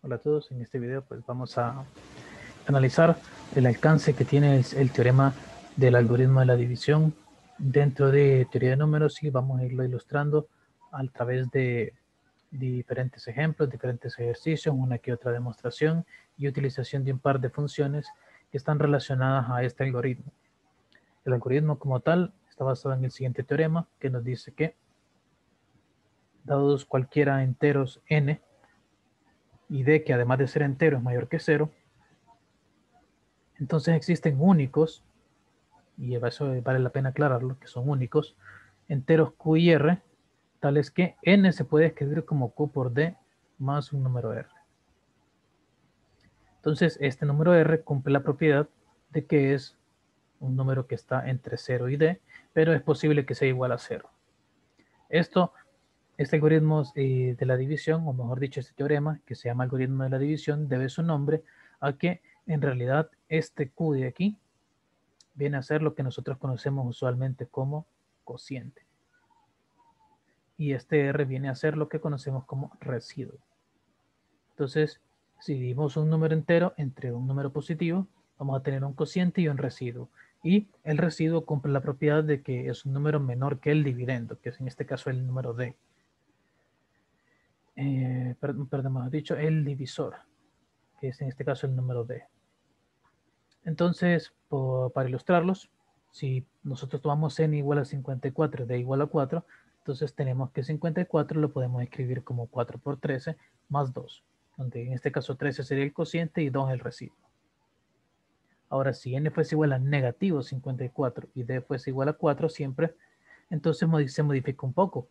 Hola a todos, en este video pues vamos a analizar el alcance que tiene el, teorema del algoritmo de la división dentro de teoría de números y vamos a irlo ilustrando a través de diferentes ejemplos, diferentes ejercicios, una que otra demostración y utilización de un par de funciones que están relacionadas a este algoritmo. El algoritmo como tal está basado en el siguiente teorema que nos dice que dados cualquiera enteros n, y d que además de ser entero es mayor que cero, entonces existen únicos, y eso vale la pena aclararlo, que son únicos, enteros q y r, tales que n se puede escribir como q por d más un número r. Entonces, este número r cumple la propiedad de que es un número que está entre 0 y d, pero es posible que sea igual a 0. Esto este algoritmo eh, de la división, o mejor dicho, este teorema, que se llama algoritmo de la división, debe su nombre a que en realidad este Q de aquí viene a ser lo que nosotros conocemos usualmente como cociente. Y este R viene a ser lo que conocemos como residuo. Entonces, si dividimos un número entero entre un número positivo, vamos a tener un cociente y un residuo. Y el residuo cumple la propiedad de que es un número menor que el dividendo, que es en este caso el número D eh, perdón, perdón, dicho, el divisor, que es en este caso el número D. Entonces, para ilustrarlos, si nosotros tomamos n igual a 54, d igual a 4, entonces tenemos que 54 lo podemos escribir como 4 por 13 más 2, donde en este caso 13 sería el cociente y 2 el residuo. Ahora, si n fuese igual a negativo 54 y d fuese igual a 4 siempre, entonces se modifica un poco.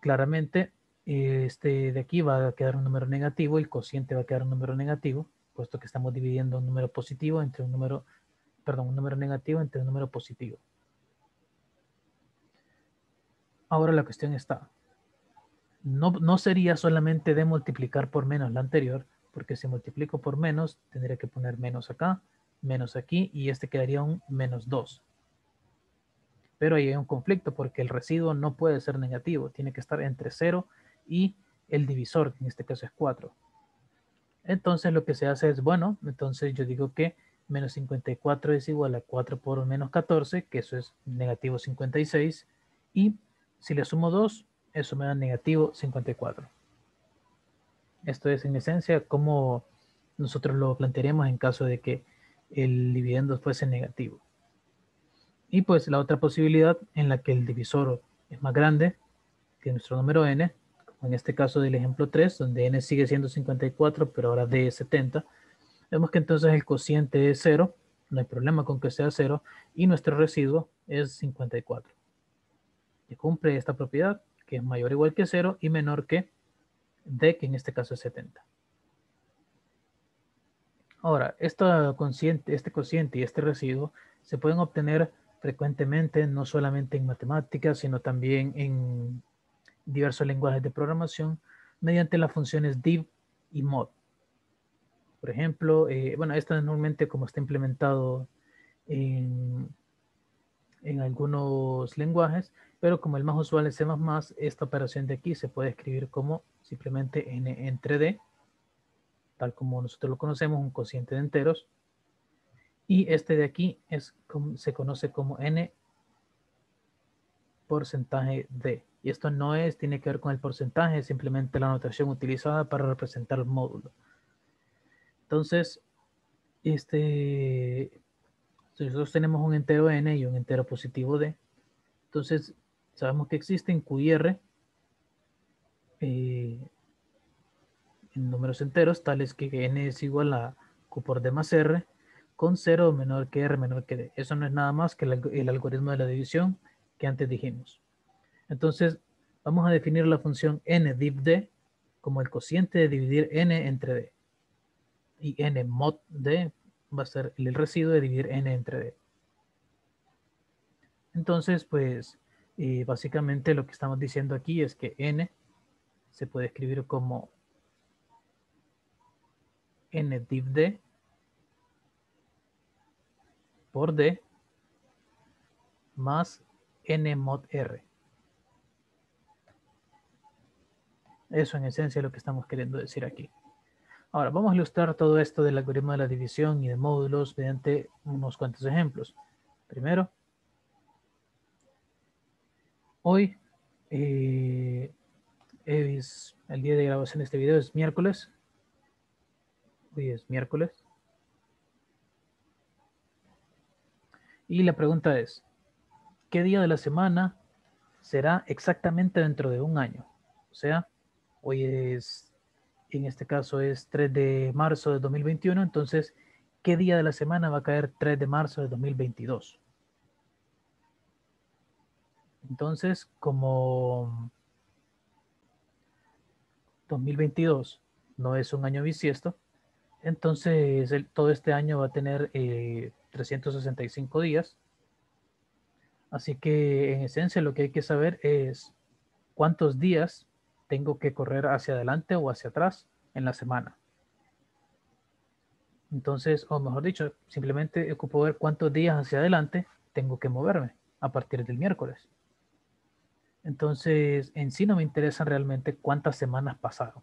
Claramente, este de aquí va a quedar un número negativo, el cociente va a quedar un número negativo, puesto que estamos dividiendo un número positivo entre un número, perdón, un número negativo entre un número positivo. Ahora la cuestión está, no, no sería solamente de multiplicar por menos la anterior, porque si multiplico por menos, tendría que poner menos acá, menos aquí, y este quedaría un menos 2. Pero ahí hay un conflicto, porque el residuo no puede ser negativo, tiene que estar entre 0 y el divisor, en este caso es 4. Entonces lo que se hace es, bueno, entonces yo digo que menos 54 es igual a 4 por menos 14, que eso es negativo 56, y si le sumo 2, eso me da negativo 54. Esto es en esencia como nosotros lo plantearíamos en caso de que el dividendo fuese negativo. Y pues la otra posibilidad en la que el divisor es más grande que nuestro número n en este caso del ejemplo 3, donde n sigue siendo 54, pero ahora d es 70, vemos que entonces el cociente es 0, no hay problema con que sea 0, y nuestro residuo es 54. Y cumple esta propiedad, que es mayor o igual que 0 y menor que d, que en este caso es 70. Ahora, este cociente y este residuo se pueden obtener frecuentemente, no solamente en matemáticas, sino también en diversos lenguajes de programación mediante las funciones div y mod. Por ejemplo, eh, bueno, esto normalmente como está implementado en, algunos lenguajes, pero como el más usual es C++, esta operación de aquí se puede escribir como simplemente n entre d, tal como nosotros lo conocemos, un cociente de enteros. Y este de aquí es, se conoce como n porcentaje d. Y esto no es, tiene que ver con el porcentaje, es simplemente la notación utilizada para representar el módulo. Entonces, este, si nosotros tenemos un entero n y un entero positivo d, entonces sabemos que existen q y r eh, en números enteros, tales que n es igual a q por d más r, con 0 menor que r menor que d. Eso no es nada más que el algoritmo de la división que antes dijimos. Entonces, vamos a definir la función n div d como el cociente de dividir n entre d. Y n mod d va a ser el residuo de dividir n entre d. Entonces, pues, eh, básicamente lo que estamos diciendo aquí es que n se puede escribir como n div d por d más n mod r. Eso en esencia es lo que estamos queriendo decir aquí. Ahora, vamos a ilustrar todo esto del algoritmo de la división y de módulos mediante unos cuantos ejemplos. Primero, hoy eh, es el día de grabación de este video es miércoles. Hoy es miércoles. Y la pregunta es, ¿qué día de la semana será exactamente dentro de un año? O sea, hoy es, en este caso es 3 de marzo de 2021, entonces, ¿qué día de la semana va a caer 3 de marzo de 2022? Entonces, como 2022 no es un año bisiesto, entonces todo este año va a tener 365 eh, días. Así que en esencia lo que hay que saber es cuántos días tengo que correr hacia adelante o hacia atrás en la semana. Entonces, o mejor dicho, simplemente ocupo ver cuántos días hacia adelante tengo que moverme a partir del miércoles. Entonces, en sí no me interesan realmente cuántas semanas pasaron,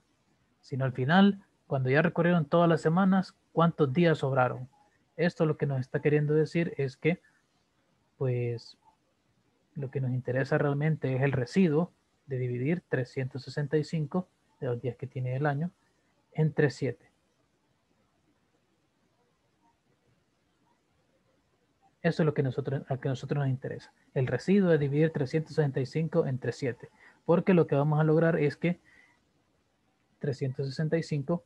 sino al final, cuando ya recorrieron todas las semanas, cuántos días sobraron. Esto lo que nos está queriendo decir es que, pues, lo que nos interesa realmente es el residuo de dividir 365 de los días que tiene el año entre 7. Eso es lo que, nosotros, a que nosotros nos interesa. El residuo de dividir 365 entre 7. Porque lo que vamos a lograr es que 365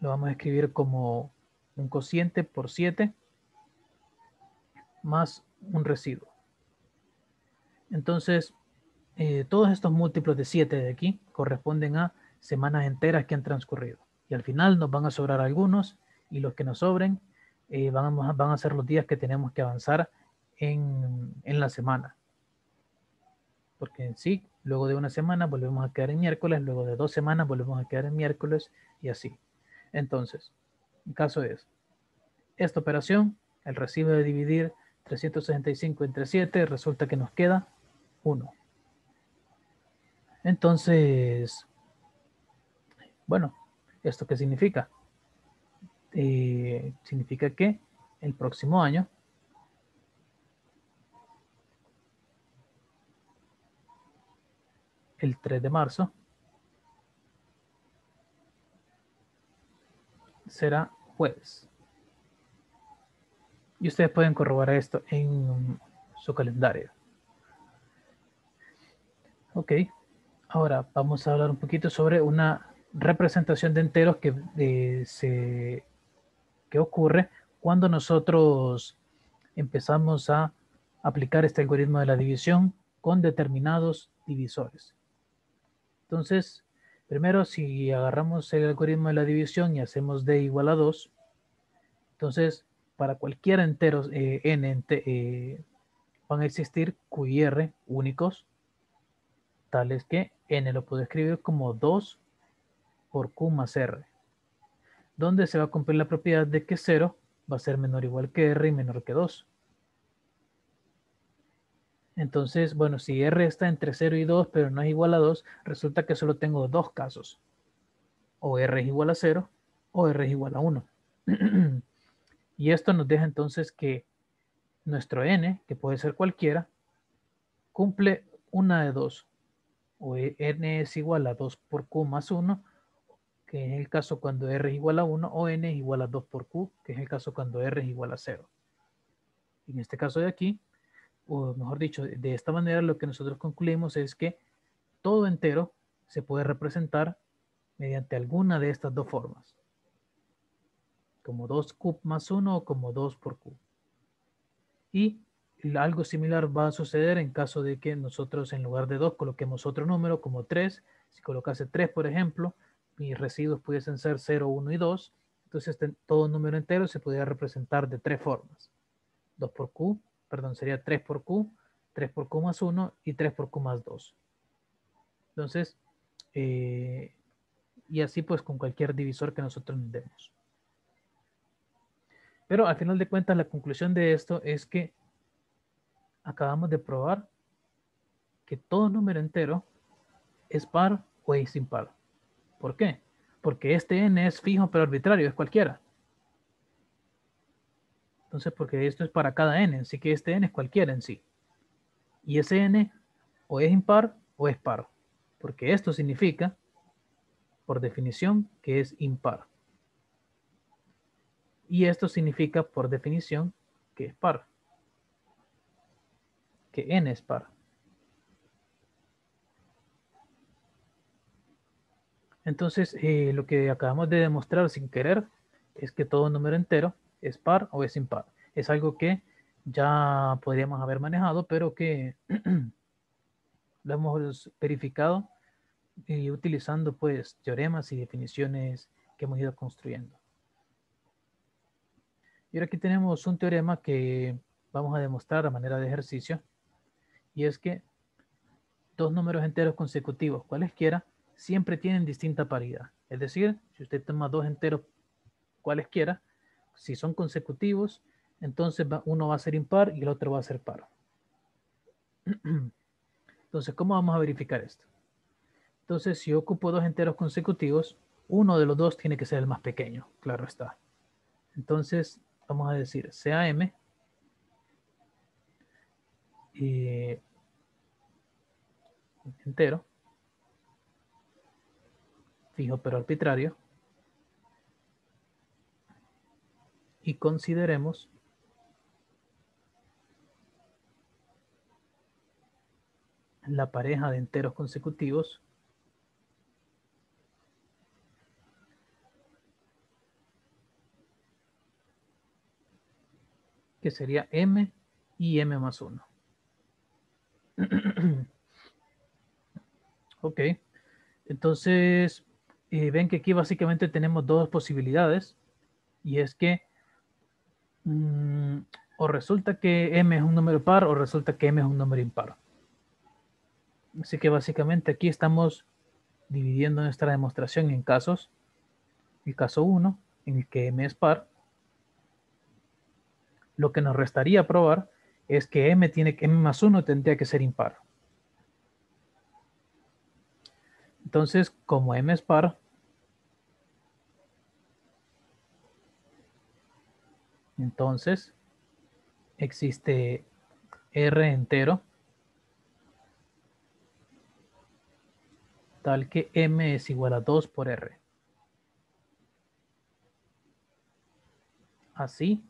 lo vamos a escribir como un cociente por 7 más un residuo. Entonces, eh, todos estos múltiplos de 7 de aquí corresponden a semanas enteras que han transcurrido. Y al final nos van a sobrar algunos y los que nos sobren eh, van, a, ser los días que tenemos que avanzar en, en, la semana. Porque en sí, luego de una semana volvemos a quedar en miércoles, luego de dos semanas volvemos a quedar en miércoles y así. Entonces, el caso es, esta operación, el recibo de dividir 365 entre 7, resulta que nos queda 1. Entonces, bueno, ¿esto qué significa? Eh, significa que el próximo año el 3 de marzo será jueves. Y ustedes pueden corroborar esto en su calendario. Ok, ahora vamos a hablar un poquito sobre una representación de enteros que eh, se ¿Qué ocurre cuando nosotros empezamos a aplicar este algoritmo de la división con determinados divisores? Entonces, primero si agarramos el algoritmo de la división y hacemos d igual a 2, entonces para cualquier entero eh, n eh, van a existir QR únicos, tales que n lo puedo escribir como 2 por q más r donde se va a cumplir la propiedad de que 0 va a ser menor o igual que r y menor que 2. Entonces, bueno, si r está entre 0 y 2, pero no es igual a 2, resulta que solo tengo dos casos. O r es igual a 0 o r es igual a 1. y esto nos deja entonces que nuestro n, que puede ser cualquiera, cumple una de dos. O n es igual a 2 por q más 1 que es el caso cuando R es igual a 1, o N es igual a 2 por Q, que es el caso cuando R es igual a 0. En este caso de aquí, o mejor dicho, de esta manera lo que nosotros concluimos es que todo entero se puede representar mediante alguna de estas dos formas. Como 2Q más 1 o como 2 por Q. Y algo similar va a suceder en caso de que nosotros en lugar de 2 coloquemos otro número como 3. Si colocase 3, por ejemplo, mis residuos pudiesen ser 0, 1 y 2, entonces todo número entero se podría representar de tres formas. 2 por Q, perdón, sería 3 por Q, 3 por Q más 1 y 3 por Q más 2. Entonces, eh, y así pues con cualquier divisor que nosotros nos demos. Pero al final de cuentas la conclusión de esto es que acabamos de probar que todo número entero es par o es impar. ¿Por qué? Porque este n es fijo pero arbitrario, es cualquiera. Entonces, porque esto es para cada n, así que este n es cualquiera en sí. Y ese n o es impar o es par. Porque esto significa, por definición, que es impar. Y esto significa, por definición, que es par. Que n es par. Entonces, eh, lo que acabamos de demostrar sin querer es que todo número entero es par o es impar. Es algo que ya podríamos haber manejado, pero que lo hemos verificado y utilizando pues teoremas y definiciones que hemos ido construyendo. Y ahora aquí tenemos un teorema que vamos a demostrar a manera de ejercicio y es que dos números enteros consecutivos, cualesquiera, siempre tienen distinta paridad. Es decir, si usted toma dos enteros cualesquiera, si son consecutivos, entonces uno va a ser impar y el otro va a ser par. Entonces, ¿cómo vamos a verificar esto? Entonces, si ocupo dos enteros consecutivos, uno de los dos tiene que ser el más pequeño, claro está. Entonces, vamos a decir CAM y entero fijo pero arbitrario, y consideremos la pareja de enteros consecutivos que sería m y m más 1. ok, entonces eh, ven que aquí básicamente tenemos dos posibilidades y es que mm, o resulta que m es un número par o resulta que m es un número impar. Así que básicamente aquí estamos dividiendo nuestra demostración en casos. El caso 1, en el que m es par. Lo que nos restaría probar es que m, tiene, m más 1 tendría que ser impar. Entonces, como m es par, entonces existe r entero tal que m es igual a 2 por r. Así,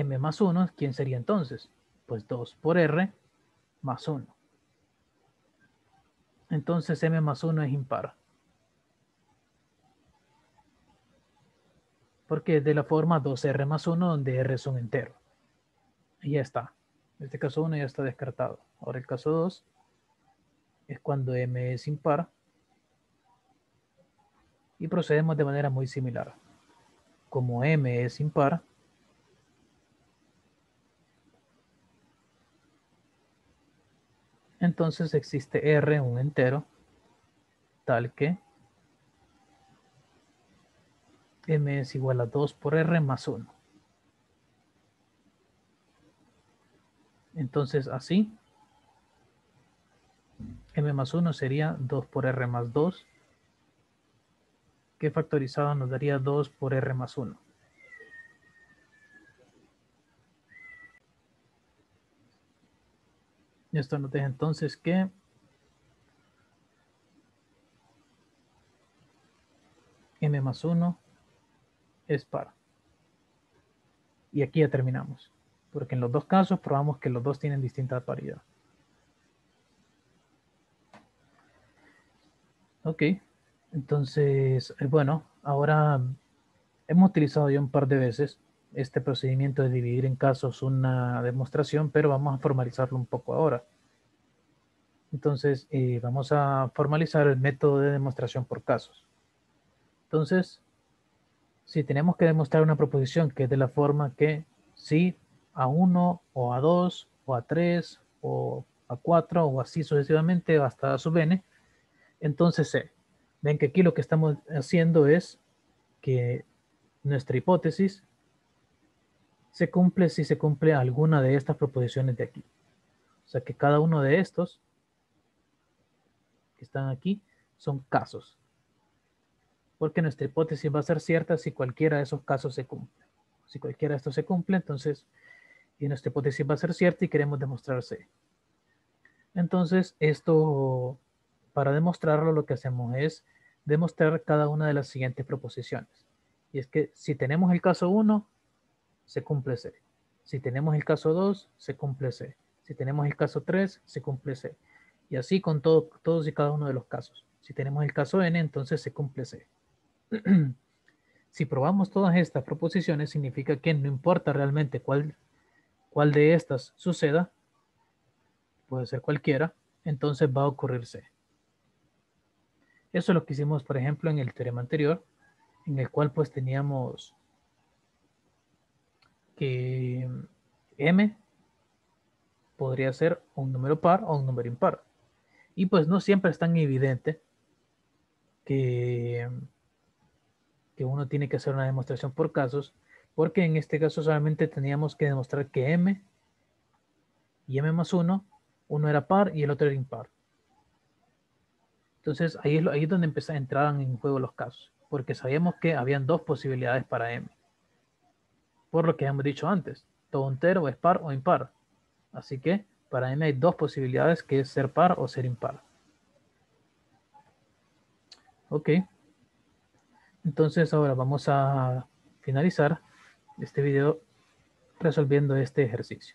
m más 1, ¿quién sería entonces? Pues 2 por r más 1. Entonces m más 1 es impar. Porque es de la forma 2r más 1 donde r es un entero. Y ya está. En este caso 1 ya está descartado. Ahora el caso 2 es cuando m es impar. Y procedemos de manera muy similar. Como m es impar, entonces existe R, un entero, tal que M es igual a 2 por R más 1. Entonces así, M más 1 sería 2 por R más 2, que factorizado nos daría 2 por R más 1. Esto nos deja entonces que m más 1 es par. Y aquí ya terminamos. Porque en los dos casos probamos que los dos tienen distinta paridad. Ok. Entonces, eh, bueno, ahora hemos utilizado ya un par de veces este procedimiento de dividir en casos una demostración, pero vamos a formalizarlo un poco ahora. Entonces, eh, vamos a formalizar el método de demostración por casos. Entonces, si tenemos que demostrar una proposición que es de la forma que si a 1 o a 2 o a 3 o a 4 o así sucesivamente hasta sub n, entonces C. Ven que aquí lo que estamos haciendo es que nuestra hipótesis se cumple si se cumple alguna de estas proposiciones de aquí. O sea que cada uno de estos que están aquí son casos. porque nuestra hipótesis va a ser cierta si cualquiera de esos casos se cumple. Si cualquiera de estos se cumple, entonces y nuestra hipótesis va a ser cierta y queremos demostrar C. Entonces, esto, para demostrarlo, lo que hacemos es demostrar cada una de las siguientes proposiciones. Y es que si tenemos el caso 1, se cumple C. Si tenemos el caso 2, se cumple C. Si tenemos el caso 3, se cumple C. Y así con todo, todos y cada uno de los casos. Si tenemos el caso N, entonces se cumple C. si probamos todas estas proposiciones, significa que no importa realmente cuál, cuál de estas suceda, puede ser cualquiera, entonces va a ocurrir C. Eso es lo que hicimos, por ejemplo, en el teorema anterior, en el cual pues teníamos que M podría ser un número par o un número impar. Y pues no siempre es tan evidente que, que uno tiene que hacer una demostración por casos, porque en este caso solamente teníamos que demostrar que m y m más 1, uno era par y el otro era impar. Entonces ahí es, ahí es donde empezaron, en juego los casos, porque sabíamos que habían dos posibilidades para m. Por lo que hemos dicho antes, todo entero es par o impar. Así que para m hay dos posibilidades que es ser par o ser impar. Ok. Entonces ahora vamos a finalizar este video resolviendo este ejercicio.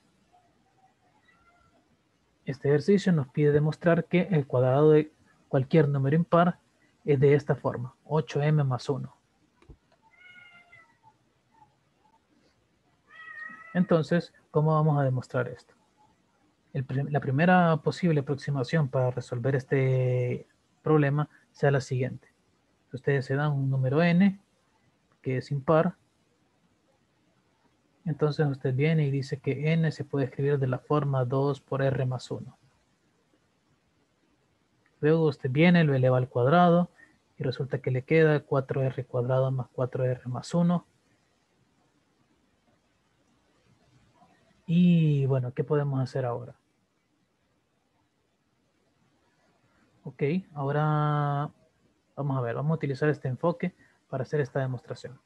Este ejercicio nos pide demostrar que el cuadrado de cualquier número impar es de esta forma, 8m más 1. Entonces, ¿cómo vamos a demostrar esto? la primera posible aproximación para resolver este problema sea la siguiente. Ustedes se dan un número n que es impar. Entonces usted viene y dice que n se puede escribir de la forma 2 por r más 1. Luego usted viene, lo eleva al cuadrado y resulta que le queda 4r cuadrado más 4r más 1. Y bueno, ¿qué podemos hacer ahora? Ok, ahora vamos a ver, vamos a utilizar este enfoque para hacer esta demostración.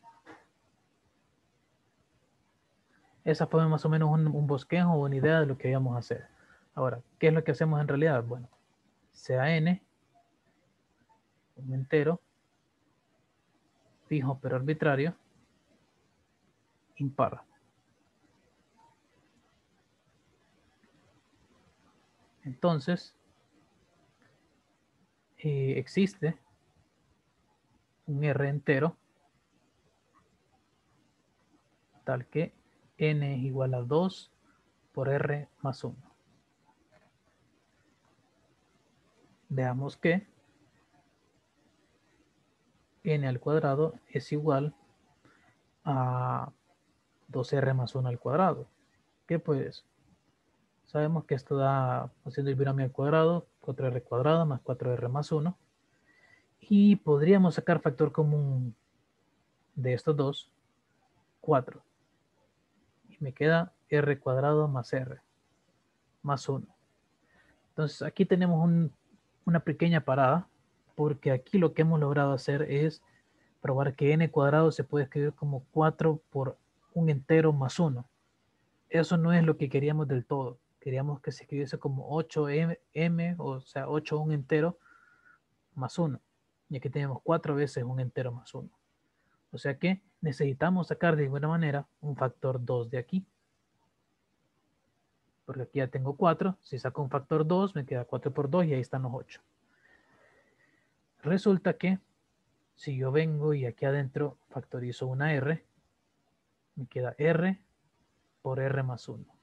Esa fue más o menos un, bosquejo o una idea de lo que íbamos a hacer. Ahora, ¿qué es lo que hacemos en realidad? Bueno, sea n, un entero, fijo pero arbitrario, impar. Entonces, eh, existe un R entero tal que n es igual a 2 por R más 1. Veamos que n al cuadrado es igual a 2r más 1 al cuadrado. Que pues sabemos que esto da, haciendo el binomio al cuadrado, 4r cuadrado más 4r más 1. Y podríamos sacar factor común de estos dos, 4. Y me queda r cuadrado más r, más 1. Entonces aquí tenemos una pequeña parada, porque aquí lo que hemos logrado hacer es probar que n cuadrado se puede escribir como 4 por un entero más 1. Eso no es lo que queríamos del todo queríamos que se escribiese como 8m, o sea, 8 un entero más 1. Y aquí tenemos 4 veces un entero más 1. O sea que necesitamos sacar de alguna manera un factor 2 de aquí. Porque aquí ya tengo 4. Si saco un factor 2, me queda 4 por 2 y ahí están los 8. Resulta que si yo vengo y aquí adentro factorizo una R, me queda R por R más 1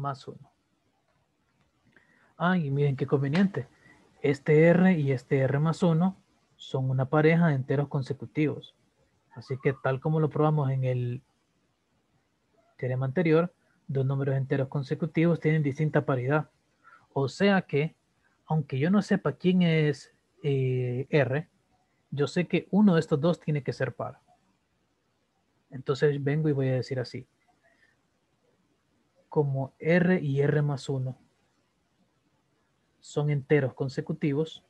más 1. Ah, y miren qué conveniente. Este R y este R más 1 son una pareja de enteros consecutivos. Así que tal como lo probamos en el teorema anterior, dos números enteros consecutivos tienen distinta paridad. O sea que, aunque yo no sepa quién es eh, R, yo sé que uno de estos dos tiene que ser par. Entonces vengo y voy a decir así como R y R más 1 son enteros consecutivos,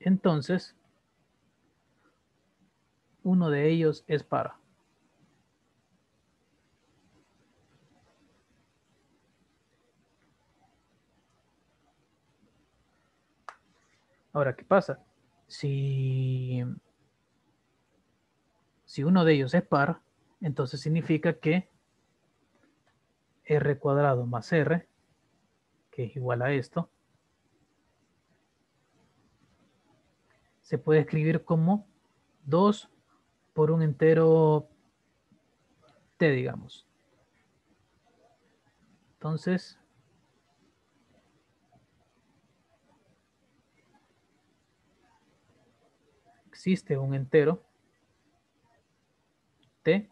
entonces uno de ellos es para. Ahora, ¿qué pasa? Si, si uno de ellos es par, entonces significa que r cuadrado más r, que es igual a esto, se puede escribir como 2 por un entero t, digamos. Entonces, existe un entero t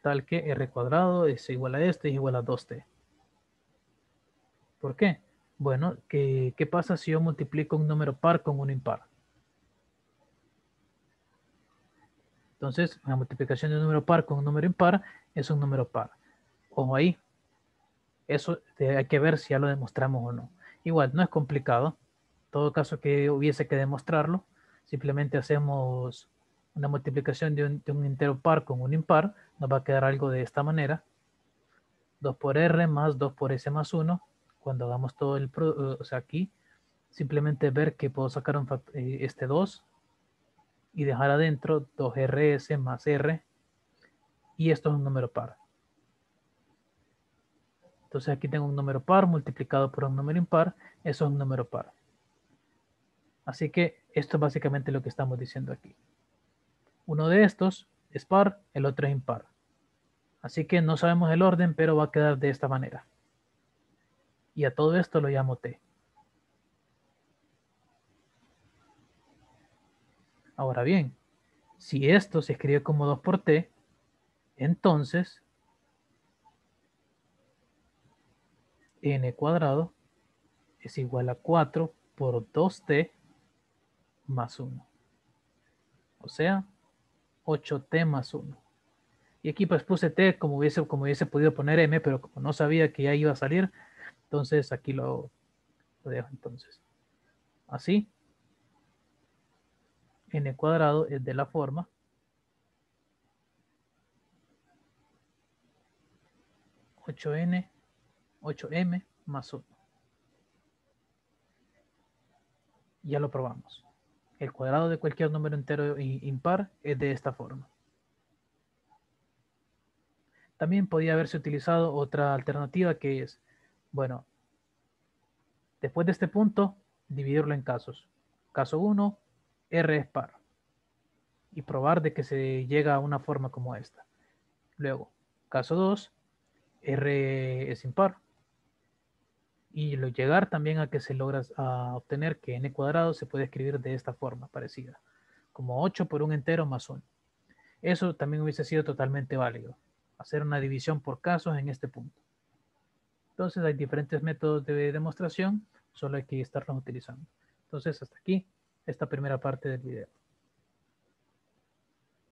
tal que r cuadrado es igual a este es igual a 2t. ¿Por qué? Bueno, ¿qué, ¿qué pasa si yo multiplico un número par con un impar? Entonces, la multiplicación de un número par con un número impar es un número par. Ojo ahí. Eso hay que ver si ya lo demostramos o no. Igual, no es complicado. En todo caso que hubiese que demostrarlo, simplemente hacemos una multiplicación de un, de entero par con un impar. Nos va a quedar algo de esta manera. 2 por r más 2 por s más 1 cuando hagamos todo el, o sea, aquí, simplemente ver que puedo sacar un eh, este 2 y dejar adentro 2rs más r y esto es un número par. Entonces aquí tengo un número par multiplicado por un número impar, eso es un número par. Así que esto es básicamente lo que estamos diciendo aquí. Uno de estos es par, el otro es impar. Así que no sabemos el orden, pero va a quedar de esta manera. Y a todo esto lo llamo T. Ahora bien, si esto se escribe como 2 por T, entonces n cuadrado es igual a 4 por 2t más 1. O sea, 8t más 1. Y aquí pues puse t como hubiese, como hubiese podido poner m, pero como no sabía que ya iba a salir, entonces aquí lo, dejo entonces. Así. n cuadrado es de la forma. n 8m más 1. Ya lo probamos. El cuadrado de cualquier número entero impar es de esta forma. También podía haberse utilizado otra alternativa que es bueno, después de este punto, dividirlo en casos. Caso 1, R es par. Y probar de que se llega a una forma como esta. Luego, caso 2, R es impar. Y lo llegar también a que se logra obtener que n cuadrado se puede escribir de esta forma parecida. Como 8 por un entero más 1. Eso también hubiese sido totalmente válido. Hacer una división por casos en este punto. Entonces hay diferentes métodos de demostración, solo hay que estarlos utilizando. Entonces hasta aquí esta primera parte del video.